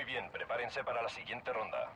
Muy bien, prepárense para la siguiente ronda.